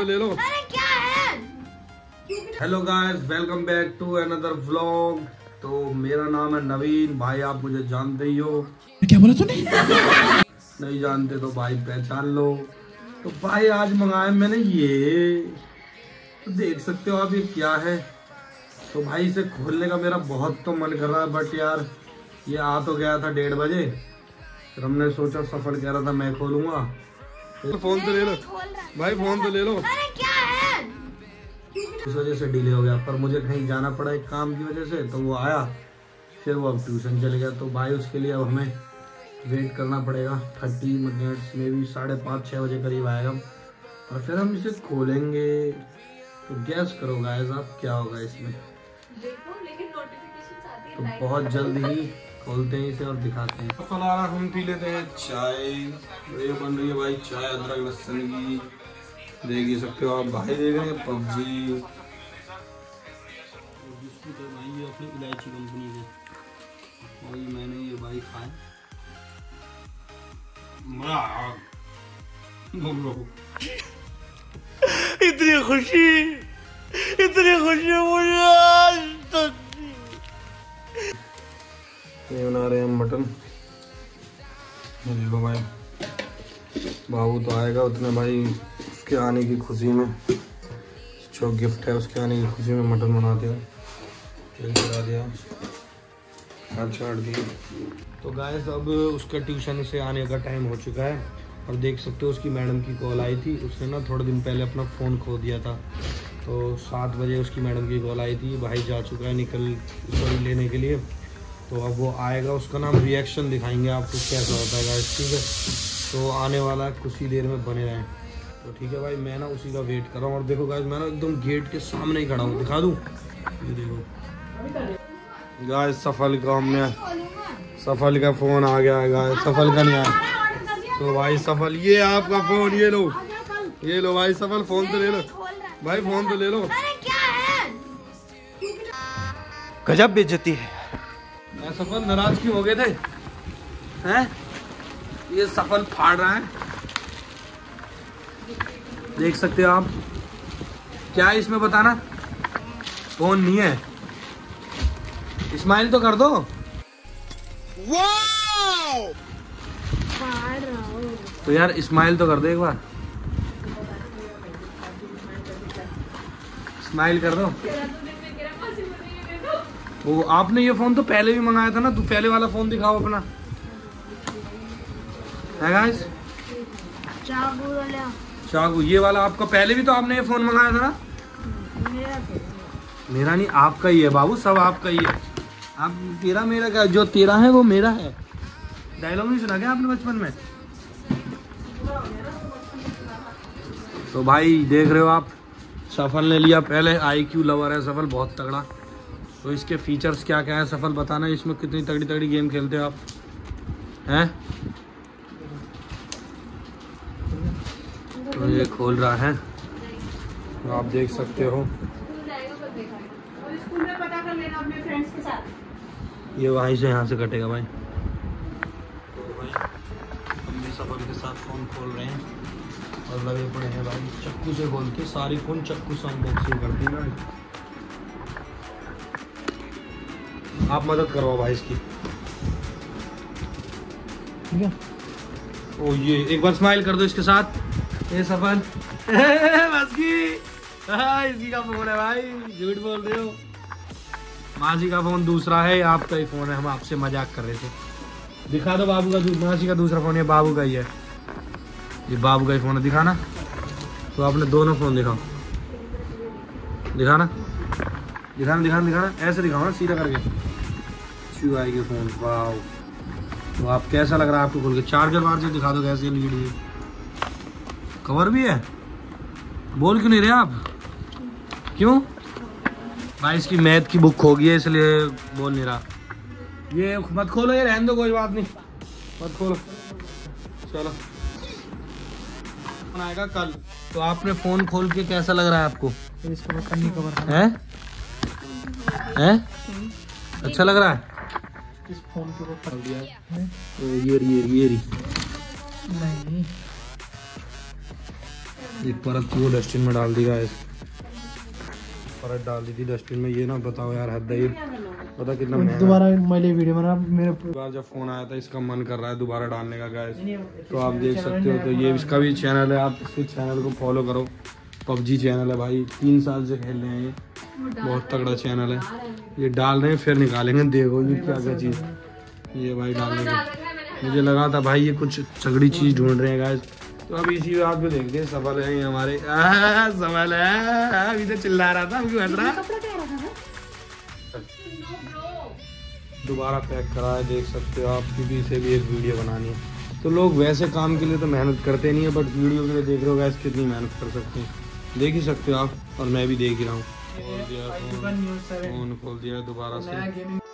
तो ले लो। अरे क्या है? Hello guys welcome back to another vlog तो मेरा नाम है नवीन। भाई आप मुझे जानते ही हो। क्या बोला तूने? नहीं जानते तो भाई पहचान लो। तो भाई आज मंगाया मैंने ये। तो देख सकते हो आप ये क्या है। तो भाई इसे खोलने का मेरा बहुत तो मन कर रहा है बट यार ये आ तो गया था डेढ़ बजे। फिर हमने सोचा सफ़र कह रहा था मैं खोलूँगा। फ़ोन तो ले लो। भाई फ़ोन तो ले लो। अरे क्या इस वजह से डिले हो गया। पर मुझे कहीं जाना पड़ा एक काम की वजह से तो वो आया। फिर वो अब ट्यूशन चले गया। तो भाई उसके लिए अब हमें वेट करना पड़ेगा। थर्टी मिनट्स में भी साढ़े पाँच छः बजे करीब आएगा। और फिर हम इसे खोलेंगे। तो गैस करो गाइस आप क्या होगा इसमें। तो बहुत जल्द ही खोलते हैं इसे और दिखाते हैं। फलाना हम पी लेते हैं चाय। ये बन रही है भाई चाय अदरक लहसुन की। देख ही सकते हो आप भाई देख रहे हैं पबजी। भाई अपनी इलायची कंपनी के और ये मैंने ये भाई खाए इतनी खुशी इतनी खुशी मुझे। ये बना रहे हैं मटन। देखो भाई, बाबू तो आएगा उतने भाई उसके आने की खुशी में। जो गिफ्ट है उसके आने की खुशी में मटन बना दिया तेल चढ़ा दिया। तो गाइस अब उसका ट्यूशन से आने का टाइम हो चुका है। और देख सकते हो उसकी मैडम की कॉल आई थी। उसने ना थोड़े दिन पहले अपना फ़ोन खो दिया था। तो सात बजे उसकी मैडम की कॉल आई थी। भाई जा चुका है निकल सॉरी लेने के लिए। तो अब वो आएगा उसका नाम रिएक्शन दिखाएँगे आपको कैसा होता है गाइस ठीक है? तो आने वाला है कुछ ही देर में बने रहें। तो ठीक है भाई मैं ना उसी का वेट कर रहा हूँ और देखो गाइस मैं ना एकदम गेट के सामने ही खड़ा हूँ। दिखा दूँ? ये देखो। गाय सफल का हमने सफल का फ़ोन आ गया है गाइस सफल का नहीं आया। तो भाई सफल ये आपका फ़ोन ये लो। ये लो भाई सफल फ़ोन तो ले लो। भाई फ़ोन तो ले लो। अरे क्या है? गजब बेइज्जती है। सफल नाराज़ क्यों हो गए थे? हैं? ये सफल फाड़ रहा है। देख सकते हो आप। क्या है इसमें बताना? फ़ोन नहीं है। स्माइल तो कर दो। फाड़ तो यार स्माइल तो कर दो एक बार। स्माइल कर दो। वो आपने ये फ़ोन तो पहले भी मंगाया था ना तू पहले वाला फ़ोन दिखाओ अपना। है गाइस चाकू ये वाला आपका पहले भी तो आपने ये फ़ोन मंगाया था ना? मेरा तो मेरा नहीं आपका ही है बाबू सब आपका ही है। आप तेरा मेरा का जो तेरा है वो मेरा है। डायलॉग नहीं सुना क्या आपने बचपन में? तो भाई देख रहे हो आप सफल ने लिया पहले आई क्यू लवर है सफल बहुत तगड़ा। तो इसके फीचर्स क्या क्या है? सफल बताना इसमें कितनी तगड़ी तगड़ी गेम खेलते हो आप? हैं? तो ये खोल रहा है। तो आप देख सकते हो। ये वहीं से यहाँ से कटेगा भाई। तो सफ़र के साथ फ़ोन खोल रहे हैं। और लगे पड़े हैं भाई, चक्कू से खोल के सारी फ़ोन चक्कू से अनबॉक्सिंग करती है। भाई आप मदद करवाओ भाई इसकी। ठीक है। ओ ये एक बार स्माइल कर दो इसके साथ। ये सफल हाँ, का फ़ोन है भाई। झूठ बोल रहे हो। मासी का फ़ोन दूसरा है आपका ही फ़ोन है। हम आपसे मज़ाक कर रहे थे। दिखा दो बाबू का दू- मासी का दूसरा फ़ोन ये बाबू का ही है। ये बाबू का ही फ़ोन है दिखाना। तो आपने दोनों फ़ोन दिखाओ। दिखाना। दिखाना दिखाना दिखाना। ऐसे दिखाओ ना सीधा करके। छू आएगी फ़ोन वाह तो आप कैसा लग रहा है आपको खोल के? चार्जर वार्जर दिखा दो कैसे लीड है कवर भी है? बोल क्यों नहीं रहे आप? क्यों? भाई इसकी मैथ की बुक हो गई है इसलिए बोल नहीं रहा। ये मत खोलो ये रहने दो कोई बात नहीं। मत खोलो। चलो। आएगा कल। तो आपने फ़ोन खोल के कैसा लग रहा है आपको? इसको कवर है हैं? अच्छा लग रहा है? इस फ़ोन के ऊपर दिया है? तो ये रही ये रही ये रही। नहीं। ये परत वो डस्टबिन में डाल दी गाइस परत डाल दी थी डस्टबिन में ये ना बताओ यार हद है ये। पता कितना महँगा दोबारा मैले वीडियो बना मेरे बार जब फ़ोन आया था इसका मन कर रहा है दोबारा डालने का गाइस तो आप देख सकते हो तो ये इसका भी चैनल है आप इसके चैनल को फॉलो करो। पबजी चैनल है भाई, तीन साल से खेल रहे हैं ये। बहुत तगड़ा चैनल है। ये डाल रहे हैं, फिर निकालेंगे। देखो ये क्या क्या चीज़। ये भाई डालने का मुझे लगा था भाई ये कुछ तगड़ी चीज़ ढूंढ रहे हैं गाइस तो अब इसी बात पे देखते हैं, सफल है ये हमारे। सफल है। अभी तो चिल्ला रहा था अभी रहा दोबारा पैक करा है देख सकते हो आप, क्योंकि इसे भी एक वीडियो बनानी है। तो लोग वैसे काम के लिए तो मेहनत करते नहीं है बट वीडियो के लिए देख रहे हो गैस कितनी मेहनत कर सकते हैं। देख ही सकते हो आप और मैं भी देख ही रहा हूँ। खोल दिया फ़ोन फ़ोन खोल दिया दोबारा से।